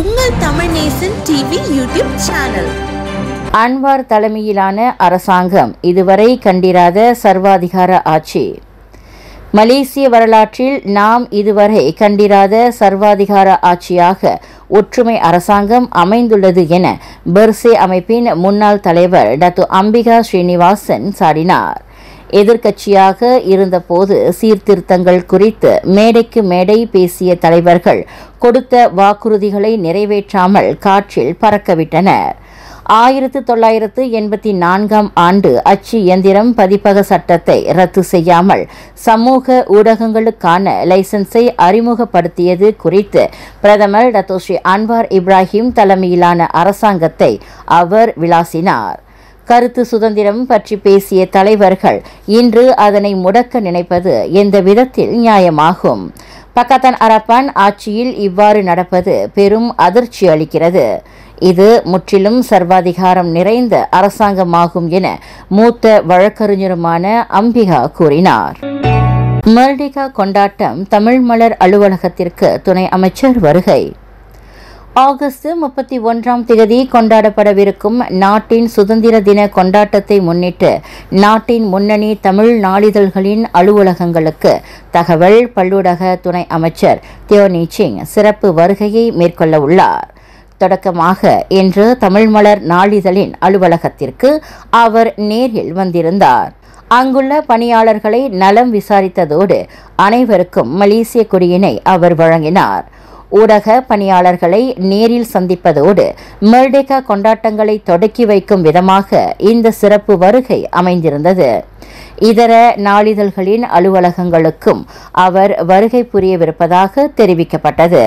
உங்கள் Tamil Nesan TV YouTube channel Anwar தலைமையிலான அரசாங்கம் இதுவரை கண்டிராத சர்வாதிகார ஆட்சி. மலேசிய வரலாற்றில் நாம் இதுவரை கண்டிராத சர்வாதிகார ஆட்சியாக ஒற்றுமை அரசாங்கம் அமைந்துள்ளது என பெர்சே அமைப்பின் முன்னாள் தலைவர் டத்து அம்பிகா ஸ்ரீனிவாசன் சாடினார். எதிர்க்கட்சியாக இருந்தபோது சீர்திருத்தங்கள் குறித்து மேடைக்கு மேடை பேசிய தலைவர்கள் கொடுத்த வாக்குறுதிகளை நிறைவேற்றாமல் காற்றில் பறக்கவிட்டனர். ஆயிரத்து தொள்ளாயிரத்து எண்பத்தி நான்காம் ஆண்டு அச்சு இயந்திரம் பதிப்பக சட்டத்தை ரத்து செய்யாமல் சமூக ஊடகங்களுக்கான லைசன்ஸை அறிமுகப்படுத்தியது குறித்து பிரதமர் டத்தோஸ்ரீ அன்வார் இப்ராஹிம் தலைமையிலான அரசாங்கத்தை அவர் விளாசினார். கருத்து சுதந்திரம் பற்றி பேசிய தலைவர்கள் இன்று அதனை முடக்க நினைப்பது எந்த விதத்தில் நியாயமாகும். பக்கத்தன் அரப்பான் ஆட்சியில் இவ்வாறு நடப்பது பெரும் அதிர்ச்சி அளிக்கிறது. இது முற்றிலும் சர்வாதிகாரம் நிறைந்த அரசாங்கமாகும் என மூத்த வழக்கறிஞருமான அம்பிகா கூறினார். மர்டிகா கொண்டாட்டம் தமிழ் மலர் அலுவலகத்திற்கு துணை அமைச்சர் வருகை. ஆகஸ்ட் முப்பத்தி ஒன்றாம் தேதி கொண்டாடப்படவிருக்கும் நாட்டின் சுதந்திர தின கொண்டாட்டத்தை முன்னிட்டு நாட்டின் முன்னணி தமிழ் நாளிதழ்களின் அலுவலகங்களுக்கு தகவல் பல்லூடக துணை அமைச்சர் தியோனி சிங் சிறப்பு வருகையை மேற்கொள்ள உள்ளார். தொடக்கமாக இன்று தமிழ் மலர் நாளிதழின் அலுவலகத்திற்கு அவர் நேரில் வந்திருந்தார். அங்குள்ள பணியாளர்களை நலம் விசாரித்ததோடு அனைவருக்கும் மலேசிய கொடியினை அவர் வழங்கினார். ஊடக பணியாளர்களை நேரில் சந்திப்பதோடு மெர்டேகா கொண்டாட்டங்களை தொடக்கி வைக்கும் விதமாக இந்த சிறப்பு வருகை அமைந்திருந்தது. இதர நாளிதழ்களின் அலுவலகங்களுக்கும் அவர் வருகை புரியவிருப்பதாக தெரிவிக்கப்பட்டது.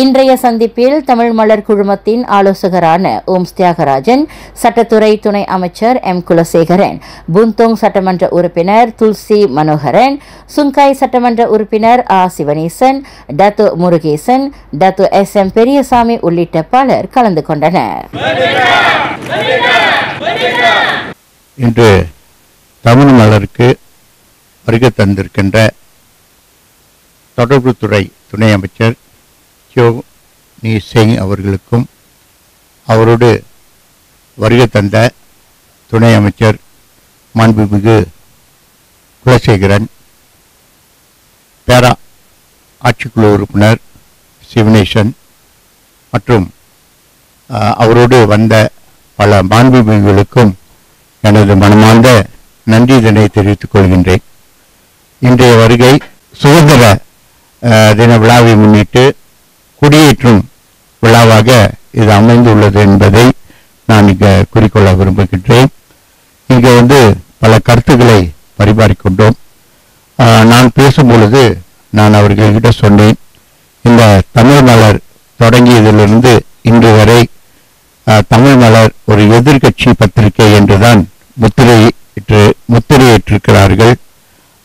இன்றைய சந்திப்பில் தமிழ் மலர் குழுமத்தின் ஆலோசகரான ஓம் தியாகராஜன் சட்டத்துறை துணை அமைச்சர் எம் குலசேகரன் புந்தோங் சட்டமன்ற உறுப்பினர் துல்சி மனோகரன் சுங்காய் சட்டமன்ற உறுப்பினர் A Sivanesan Datuk Murugesan Datuk S M Periyasamy உள்ளிட்ட பலர் கலந்து கொண்டனர். இன்று தமிழ் மலருக்கு வருகை தந்திருக்கின்ற தொடர்புத்துறை துணை அமைச்சர் ஜோ நீ சிங் அவர்களுக்கும் அவரோடு வருகை தந்த துணை அமைச்சர் மாண்புமிகு குலசேகரன் பேரா ஆட்சிக்குழு உறுப்பினர் சிவனேசன் மற்றும் அவரோடு வந்த பல மாண்புமிகுகளுக்கும் எனது மனமார்ந்த நன்றி இதனை தெரிவித்துக் கொள்கின்றேன். இன்றைய வருகை சுதந்திர தின விழாவை முன்னிட்டு குடியேற்றும் விழாவாக இது அமைந்துள்ளது என்பதை நான் இங்க குறிக்கொள்ள விரும்புகின்றேன். இங்கே வந்து பல கருத்துக்களை பரிமாறிக்கொண்டோம். நான் பேசும் பொழுது நான் அவர்கள்கிட்ட சொன்னேன் இந்த தமிழ் மலர் தொடங்கியதிலிருந்து இன்று வரை தமிழ் மலர் ஒரு எதிர்கட்சி பத்திரிகை என்றுதான் முத்திரையிட்டு முத்திரையிட்டிருக்கிறார்கள்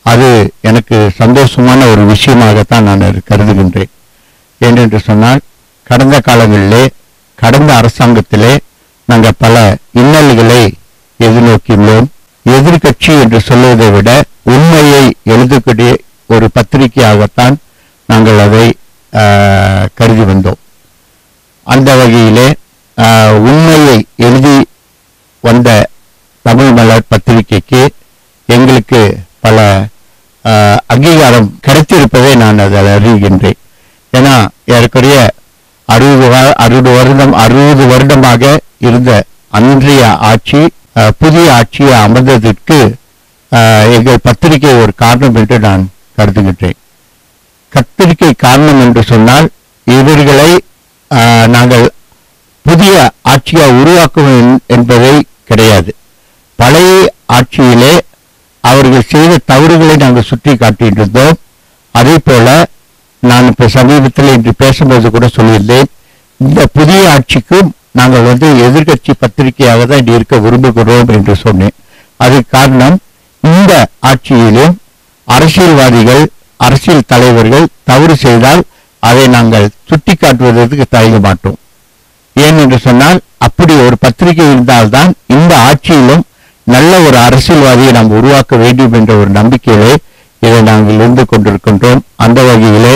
அது எனக்கு சந்தோஷமான ஒரு விஷயமாகத்தான் நான் கருதுகின்றேன். ஏனென்று சொன்னால் கடந்த காலங்களிலே கடந்த அரசாங்கத்திலே நாங்கள் பல இன்னல்களை எதிர்நோக்கியுள்ளோம் எதிர்கட்சி என்று சொல்வதை விட உண்மையை எழுதக்கூடிய ஒரு பத்திரிகையாகத்தான் நாங்கள் அதை ஆஹ், கருதி வந்தோம். அந்த வகையிலே ஆஹ், உண்மையை எழுதி வந்த தமிழ் மலர் பத்திரிகைக்கு எங்களுக்கு பல அங்கீகாரம் கிடைத்திருப்பதை நான் அதில் அறிகின்றேன். ஏன்னா ஏறக்குறைய அறுபது அறுபது வருடம் அறுபது வருடமாக இருந்த அன்றைய ஆட்சி புதிய ஆட்சியை அமர்ந்ததற்கு ஆஹ், எங்கள் பத்திரிகை ஒரு காரணம் என்று நான் கருதுகின்றேன். பத்திரிகை காரணம் என்று சொன்னால் இவர்களை நாங்கள் புதிய ஆட்சியை உருவாக்குவோம் என்பதை கிடையாது. பழைய ஆட்சியிலே அவர்கள் செய்த தவறுகளை நாங்கள் சுட்டிக்காட்டி இருந்தோம். அதே போல நான் இப்ப சமீபத்தில் இன்று பேசும்போது கூட சொல்லியிருந்தேன். இந்த புதிய ஆட்சிக்கும் நாங்கள் வந்து எதிர்க்கட்சி பத்திரிகையாக தான் இருக்க விரும்புகிறோம் என்று சொன்னேன். அதுக்கு காரணம் இந்த ஆட்சியிலும் அரசியல்வாதிகள் அரசியல் தலைவர்கள் தவறு செய்தால் அதை நாங்கள் சுட்டி காட்டுவதற்கு தயங்க மாட்டோம். ஏன் என்று சொன்னால் அப்படி ஒரு பத்திரிகை இருந்தால்தான் இந்த ஆட்சியிலும் நல்ல ஒரு அரசியல்வாதியை நாம் உருவாக்க வேண்டும் என்ற ஒரு நம்பிக்கையிலே இதை நாங்கள் இருந்து கொண்டிருக்கின்றோம். அந்த வகையிலே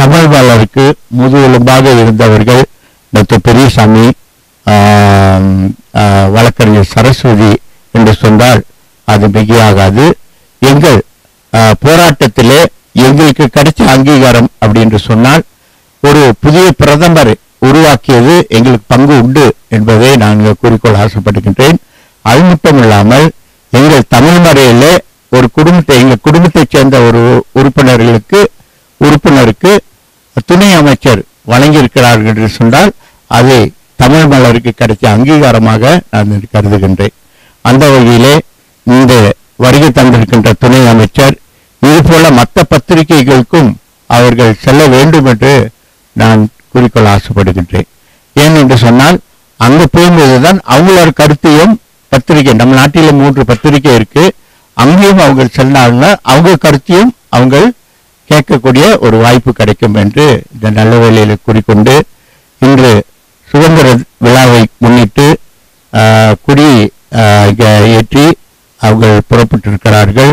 தமிழ் வளருக்கு முதுகெலும்பாக இருந்தவர்கள் டாக்டர் பெரியசாமி வழக்கறிஞர் சரஸ்வதி என்று சொன்னால் அது மிகையாகாது. எங்கள் போராட்டத்திலே எங்களுக்கு கிடைச்ச அங்கீகாரம் அப்படின்னு சொன்னால் ஒரு புதிய பிரதமர் உருவாக்கியது எங்களுக்கு பங்கு உண்டு என்பதை நான் கூறிக்கொள்ள ஆசைப்படுகின்றேன். அது மட்டும் இல்லாமல் எங்கள் தமிழ் மறையிலே ஒரு குடும்பத்தை எங்கள் குடும்பத்தைச் சேர்ந்த ஒரு உறுப்பினர்களுக்கு உறுப்பினருக்கு துணை அமைச்சர் வழங்கியிருக்கிறார்கள் என்று சொன்னால் அதை தமிழ் மலருக்கு கிடைச்ச அங்கீகாரமாக நான் கருதுகின்றேன். அந்த வகையிலே இந்த வருகை தந்திருக்கின்ற துணை அமைச்சர் இது போல மற்ற பத்திரிகைகளுக்கும் அவர்கள் செல்ல வேண்டும் என்று நான் குறிக்கொள்ள ஆசைப்படுகின்றேன். ஏன் என்று சொன்னால் அங்கு போகும்போதுதான் அவங்களோட கருத்தையும் பத்திரிகை நம்ம நாட்டில மூன்று பத்திரிகை இருக்கு. அங்கேயும் அவங்க செல்லாங்க அவங்க கருத்தையும் அவங்க கேட்கக்கூடிய ஒரு வாய்ப்பு கிடைக்கும் என்று இந்த நல்ல வேலையில கூறிக்கொண்டு இன்று சுதந்திர விழாவை முன்னிட்டு குடி ஏற்றி அவர்கள் புறப்பட்டிருக்கிறார்கள்.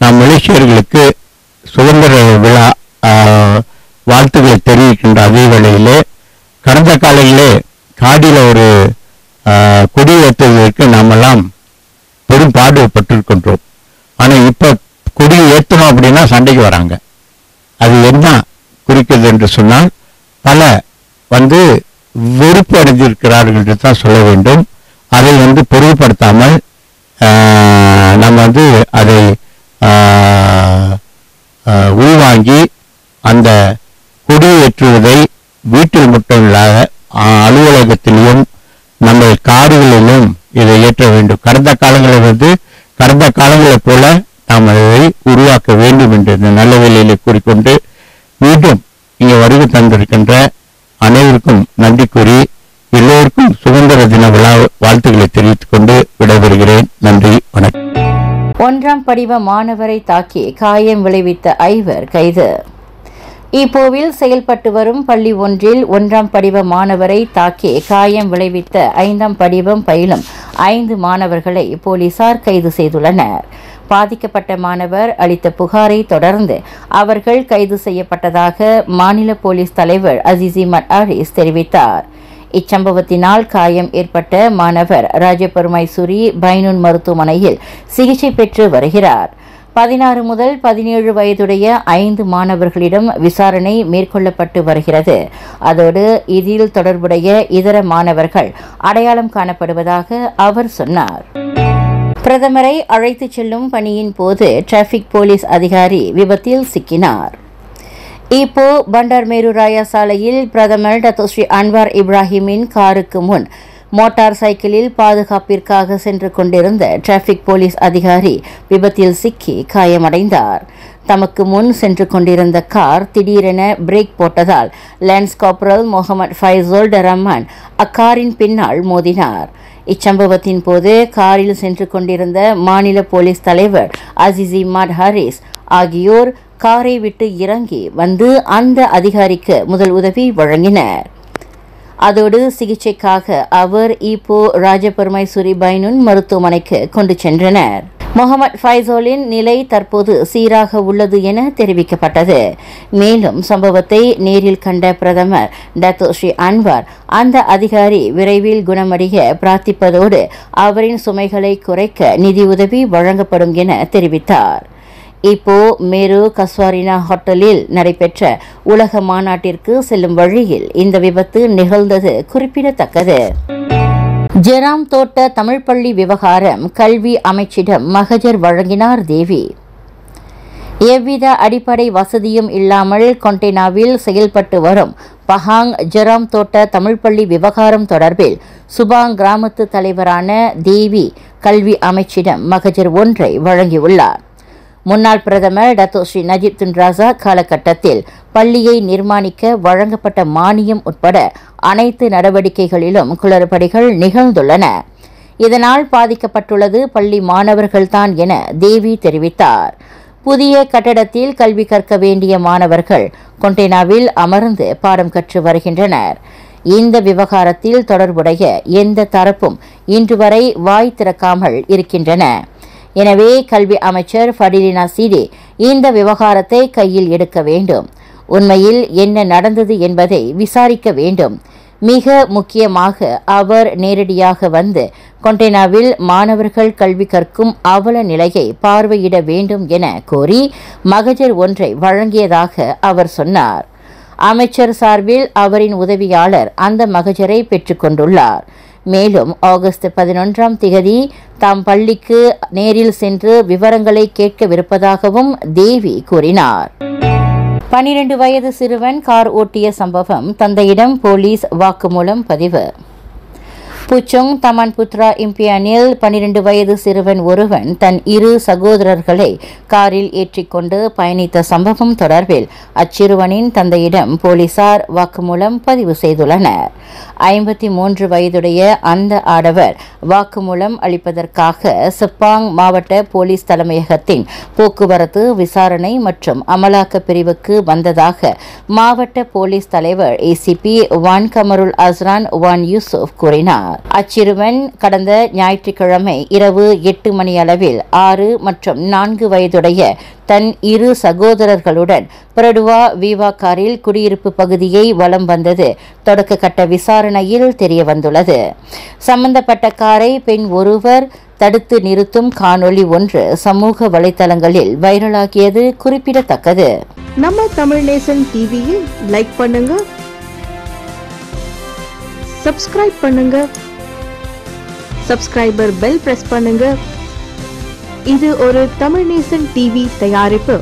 நாம் மலேசியர்களுக்கு சுதந்திர விழா வாழ்த்துக்களை தெரிவிக்கின்ற அதே வேளையிலே கடந்த காலையிலே காடியில ஒரு ஆஹ், நாமெல்லாம் பெரும் பாடுபட்டிருக்கின்றோம். ஆனால் இப்போ கொடி ஏற்றணும் அப்படின்னா சண்டைக்கு வராங்க. அது என்ன குறிக்கிறது என்று சொன்னால் பல வந்து வெறுப்பு அடைஞ்சிருக்கிறார்கள் என்று தான் சொல்ல வேண்டும். அதை வந்து பொருள்படுத்தாமல் நம்ம வந்து அதை உள்வாங்கி அந்த கொடியேற்றுவதை வீட்டில் மட்டும் இல்லாத அலுவலகத்திலையும் நம்ம காடுகளிலும் இதை ஏற்ற வேண்டும். கடந்த காலங்களில் வந்து கடந்த காலங்களைப் போல நாம் அதை உருவாக்க வேண்டும் என்று இந்த நல்ல வேலையிலே கூறிக்கொண்டு மீண்டும் இங்கே வருகை தந்திருக்கின்ற அனைவருக்கும் நன்றி கூறி எல்லோருக்கும் சுதந்திர தின விழா வாழ்த்துக்களை தெரிவித்துக் கொண்டு விடைபெறுகிறேன். நன்றி வணக்கம். ஒன்றாம் படிவ மாணவரை தாக்கி காயம் விளைவித்த ஐவர் கைது. இப்போவில் செயல்பட்டு வரும் பள்ளி ஒன்றில் ஒன்றாம் படிவ மாணவரை தாக்கி காயம் விளைவித்த ஐந்தாம் படிவம் பயிலும் ஐந்து மாணவர்களை போலீசார் கைது செய்துள்ளனர். பாதிக்கப்பட்ட மாணவர் அளித்த புகாரை தொடர்ந்து அவர்கள் கைது செய்யப்பட்டதாக மாநில போலீஸ் தலைவர் அசிசிமட் ஆரிஸ் தெரிவித்தார். இச்சம்பவத்தினால் காயம் ஏற்பட்ட மாணவர் ராஜபெருமைசூரி பைனூன் மருத்துவமனையில் சிகிச்சை பெற்று வருகிறார். பதினாறு முதல் பதினேழு வயதுடைய ஐந்து மாணவர்களிடம் விசாரணை மேற்கொள்ளப்பட்டு வருகிறது. அதோடு இதில் தொடர்புடைய இதர மாணவர்கள் அடையாளம் காணப்படுவதாக அவர் சொன்னார். பிரதமரை அழைத்துச் செல்லும் பணியின் போது டிராபிக் போலீஸ் அதிகாரி விபத்தில் சிக்கினார். இப்போ பண்டார்மேரு ராயா சாலையில் பிரதமர் டத்தோஸ்ரீ அன்வார் இப்ராஹிமின் காருக்கு முன் மோட்டார் சைக்கிளில் பாதுகாப்பிற்காக சென்று கொண்டிருந்த டிராபிக் போலீஸ் அதிகாரி விபத்தில் சிக்கி காயமடைந்தார். தமக்கு முன் சென்று கொண்டிருந்த கார் திடீரென brake போட்டதால் lance corporal Muhammad Faizol Rahman அக்காரின் பின்னால் மோதினார். இச்சம்பவத்தின் போது காரில் சென்று கொண்டிருந்த மாநில போலீஸ் தலைவர் அசிசி மட் ஹாரிஸ் ஆகியோர் காரை விட்டு இறங்கி வந்து அந்த அதிகாரிக்கு முதல் உதவி வழங்கினர். அதோடு சிகிச்சைக்காக அவர் இப்போ ராஜபெருமை பைனுன் மருத்துவமனைக்கு கொண்டு சென்றனர். முகமது ஃபைசோலின் நிலை தற்போது சீராக உள்ளது என தெரிவிக்கப்பட்டது. மேலும் சம்பவத்தை நேரில் கண்ட பிரதமர் டத்தோ ஸ்ரீ அன்வார் அந்த அதிகாரி விரைவில் குணமடைய பிரார்த்திப்பதோடு அவரின் சுமைகளை குறைக்க நிதியுதவி வழங்கப்படும் என தெரிவித்தார். இப்போ மேரு கஸ்வாரினா ஹோட்டலில் நடைபெற்ற உலக மாநாட்டிற்கு செல்லும் வழியில் இந்த விபத்து நிகழ்ந்தது குறிப்பிடத்தக்கது. ஜெராம் தோட்ட தமிழ் பள்ளி விவகாரம் கல்வி அமைச்சிடம் மகஜர் வழங்கினார் தேவி. எவ்வித அடிப்படை வசதியும் இல்லாமல் கொண்டேனாவில் செயல்பட்டு வரும் பஹாங் ஜெராம் தோட்ட தமிழ் பள்ளி விவகாரம் தொடர்பில் சுபாங் கிராமத்து தலைவரான தேவி கல்வி அமைச்சிடம் மகஜர் ஒன்றை வழங்கியுள்ளார். முன்னாள் பிரதமர் டத்தோ ஸ்ரீ நஜீப் துன்ராசா காலகட்டத்தில் பள்ளியை நிர்மாணிக்க வழங்கப்பட்ட மானியம் உட்பட அனைத்து நடவடிக்கைகளிலும் குளறுபடிகள் நிகழ்ந்துள்ளன. இதனால் பாதிக்கப்பட்டுள்ளது பள்ளி மாணவர்கள்தான் என தேவி தெரிவித்தார். புதிய கட்டடத்தில் கல்வி கற்க வேண்டிய மாணவர்கள் கொண்டேனாவில் அமர்ந்து பாடம் கற்று வருகின்றனர். இந்த விவகாரத்தில் தொடர்புடைய எந்த தரப்பும் இன்று வரை வாய் திறக்காமல் இருக்கின்றன. எனவே கல்வி அமைச்சர் ஃபடிலினா சீடே இந்த விவகாரத்தை கையில் எடுக்க வேண்டும். உண்மையில் என்ன நடந்தது என்பதை விசாரிக்க வேண்டும். மிக முக்கியமாக அவர் நேரடியாக வந்து கொண்டேனாவில் மாணவர்கள் கல்வி கற்கும் அவல நிலையை பார்வையிட வேண்டும் என கோரி மகஜர் ஒன்றை வழங்கியதாக அவர் சொன்னார். அமைச்சர் சார்பில் அவரின் உதவியாளர் அந்த மகஜரை பெற்றுக்கொண்டுள்ளார் மேலும் ஆகஸ்ட் பதினொன்றாம் திகதி தாம் பள்ளிக்கு நேரில் சென்று விவரங்களை கேட்கவிருப்பதாகவும் தேவி கூறினார். பனிரெண்டு வயது சிறுவன் கார் ஓட்டிய சம்பவம் தந்தையிடம் போலீஸ் வாக்குமூலம் பதிவு. புச்சோங் தமான் புத்ரா இம்பியானில் பனிரெண்டு வயது சிறுவன் ஒருவன் தன் இரு சகோதரர்களை காரில் ஏற்றிக்கொண்டு பயணித்த சம்பவம் தொடர்பில் அச்சிறுவனின் தந்தையிடம் போலீசார் வாக்குமூலம் பதிவு செய்துள்ளனர். ஐம்பத்தி மூன்று வயதுடைய அந்த ஆடவர் வாக்குமூலம் அளிப்பதற்காக செப்பாங் மாவட்ட போலீஸ் தலைமையகத்தின் போக்குவரத்து விசாரணை மற்றும் அமலாக்க பிரிவுக்கு வந்ததாக மாவட்ட போலீஸ் தலைவர் ACP Wan Kamarul Azran Wan Yusuf கூறினார். அச்சிறுவன் கடந்த ஞாயிற்றுக்கிழமை இரவு எட்டு மணி அளவில் ஆறு மற்றும் நான்கு வயதுடைய தன் இரு சகோதரர்களுடன் பிரடுவா வீவா காரில் குடியிருப்பு பகுதியை வலம் வந்தது. தொடக்க கட்ட விசாரணையில் தெரியவந்துள்ளது. சம்பந்தப்பட்ட காரை பெண் ஒருவர் தடுத்து நிறுத்தும் காணொளி ஒன்று சமூக வலைதளங்களில் வைரலாகியது குறிப்பிடத்தக்கது. நம்ம தமிழ் நேசன் டிவியில் லைக் பண்ணுங்க. சப்ஸ்கிரைப் பண்ணுங்க. சப்ஸ்கிரைபர் பெல் பிரஸ் பண்ணுங்க. இது ஒரு தமிழ் நேசன் டிவி தயாரிப்பு.